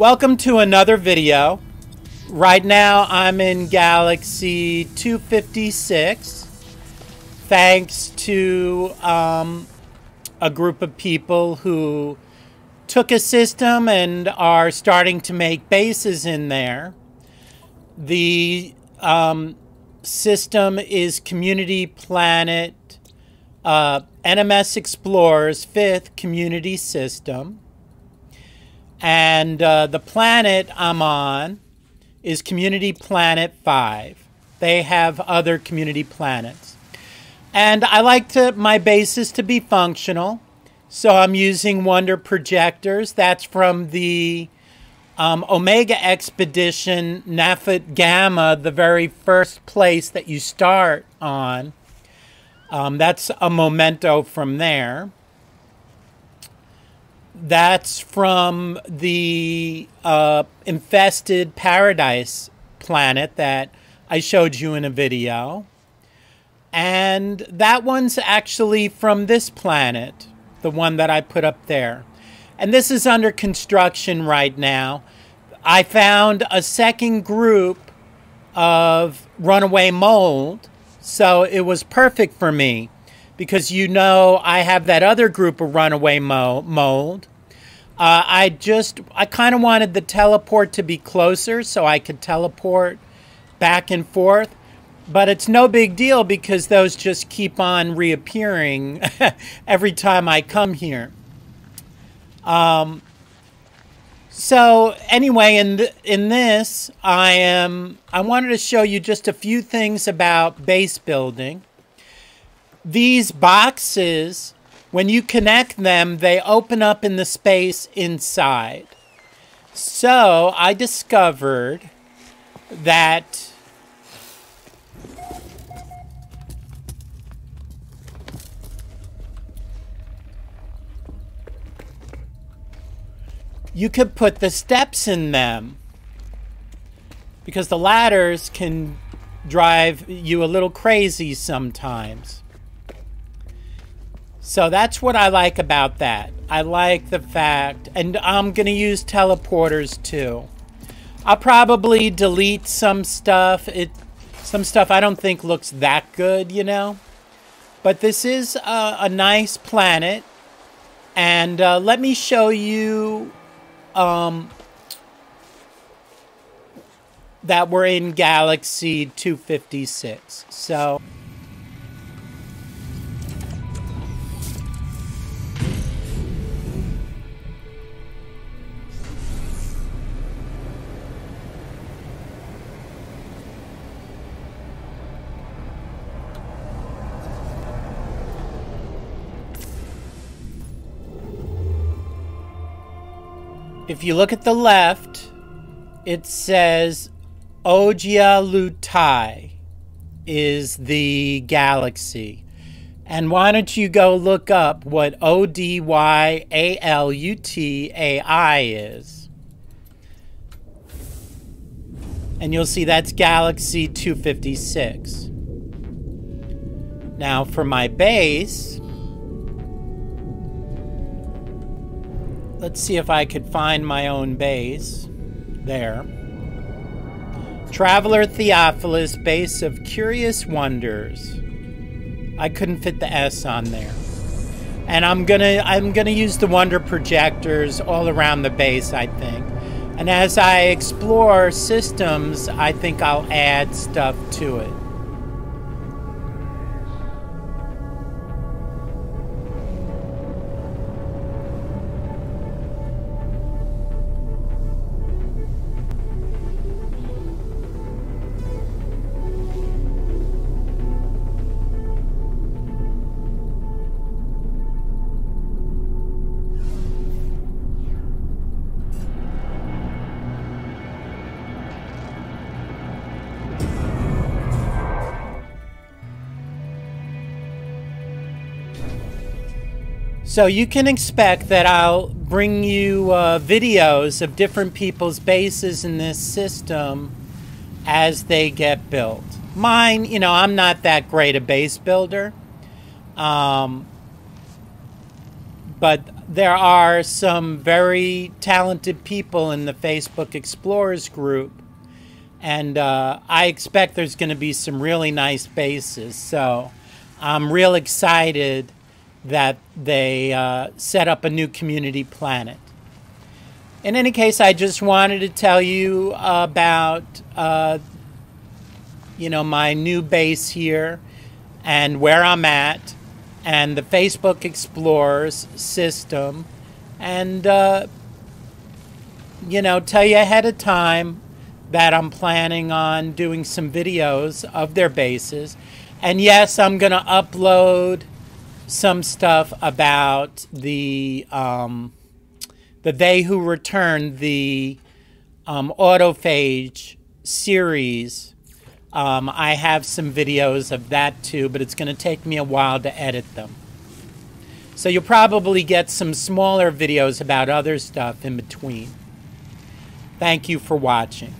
Welcome to another video. Right now I'm in Galaxy 256 thanks to um, a group of people who took a system and are starting to make bases in there. The um, system is Community Planet uh, NMS Explorer's fifth community system. And uh, the planet I'm on is Community Planet 5. They have other community planets. And I like to my bases to be functional. So I'm using Wonder projectors. That's from the um, Omega Expedition Nafut Gamma, the very first place that you start on. Um, that's a memento from there. That's from the uh, infested paradise planet that I showed you in a video. And that one's actually from this planet, the one that I put up there. And this is under construction right now. I found a second group of runaway mold so it was perfect for me because you know I have that other group of runaway mo- mold. Uh, I just, I kind of wanted the teleport to be closer so I could teleport back and forth. But it's no big deal because those just keep on reappearing every time I come here. Um, so anyway, in th- in this, I am I wanted to show you just a few things about base building. These boxes, when you connect them, they open up in the space inside. So I discovered that you could put the steps in them because the ladders can drive you a little crazy sometimes. So that's what I like about that. I like the fact, and I'm going to use teleporters too. I'll probably delete some stuff. It, some stuff I don't think looks that good, you know. But this is a, a nice planet, and uh, let me show you um, that were in Galaxy 256. So. If you look at the left, it says Odyalutai is the galaxy. And why don't you go look up what O D Y A L U T A I is? And you'll see that's Galaxy 256. Now, for my base, Let's see if I could find my own base. There. Traveler Theophilus, base of curious wonders. I couldn't fit the S on there. And I'm gonna I'm gonna use the wonder projectors all around the base, I think. And as I explore systems, I think I'll add stuff to it. So you can expect that I'll bring you uh, videos of different people's bases in this system as they get built. Mine, you know, I'm not that great a base builder. Um, but there are some very talented people in the Facebook Explorers group. And uh, I expect there's going to be some really nice bases. So I'm real excited that they uh, set up a new community planet. In any case, I just wanted to tell you about, uh, you know, my new base here and where I'm at and the Facebook Explorers system and, uh, you know, tell you ahead of time that I'm planning on doing some videos of their bases. And yes, I'm going to upload some stuff about the um, the They Who Return, the um, autophage series. Um, I have some videos of that too, but it's going to take me a while to edit them. So you'll probably get some smaller videos about other stuff in between. Thank you for watching.